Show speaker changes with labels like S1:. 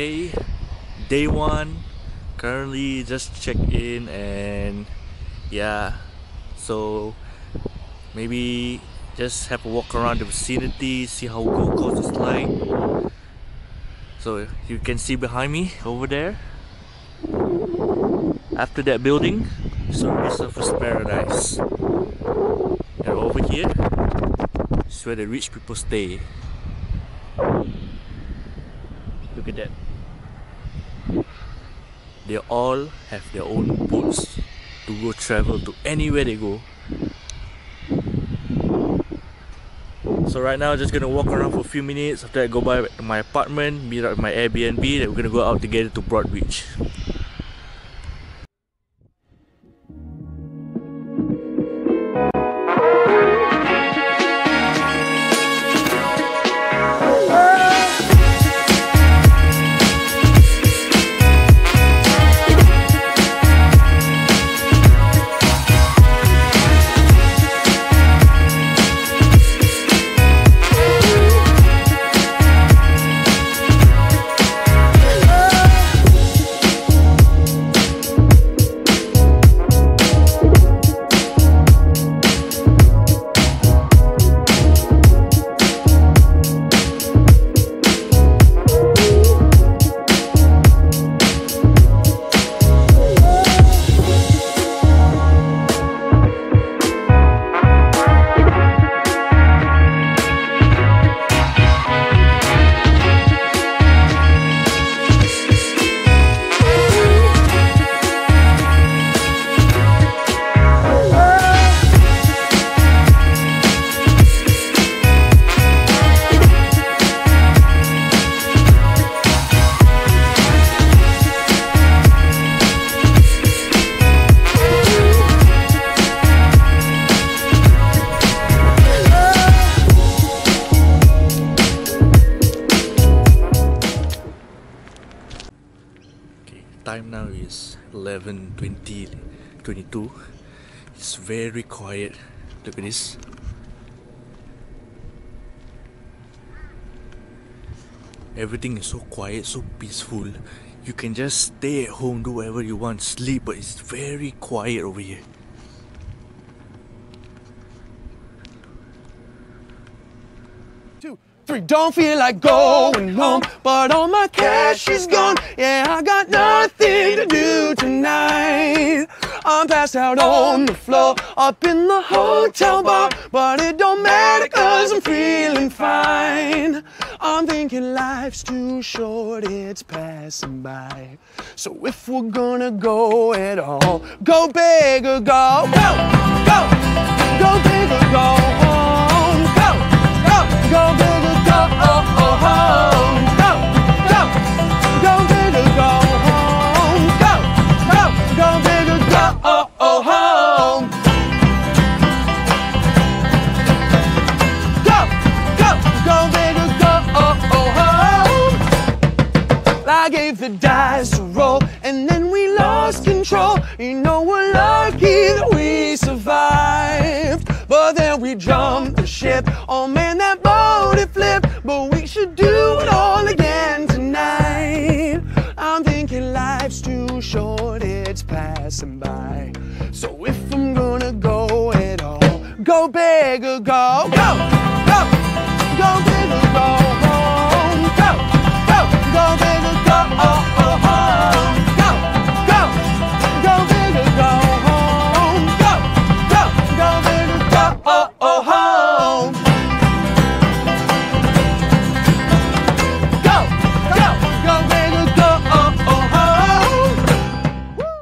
S1: Okay, day one. Currently just check in and yeah, so maybe just have a walk around the vicinity, see how Gold Coast is like. So you can see behind me over there. After that building, Surrey Surfers Paradise. And over here is where the rich people stay. Look at that. They all have their own boats to go travel to anywhere they go. So right now, I'm just gonna walk around for a few minutes. After I go by my apartment, meet up with my Airbnb. Then we're gonna go out together to Broadbeach. Now is 11:20, 22. It's very quiet. Look at this. Everything is so quiet, so peaceful. You can just stay at home, do whatever you want, sleep, but it's very quiet over here.
S2: Three. Don't feel like going home, but all my cash is gone. Yeah, I got nothing to do tonight. I'm passed out on the floor, up in the hotel bar, but it don't matter cause I'm feeling fine. I'm thinking life's too short, it's passing by. So if we're gonna go at all, go big or go, go, go, go big or go the dice roll and then we lost control. You know we're lucky that we survived. But then we jumped the ship. Oh man, that boat it flipped. But we should do it all again tonight. I'm thinking life's too short, it's passing by. So if I'm gonna go at all, go big or go, go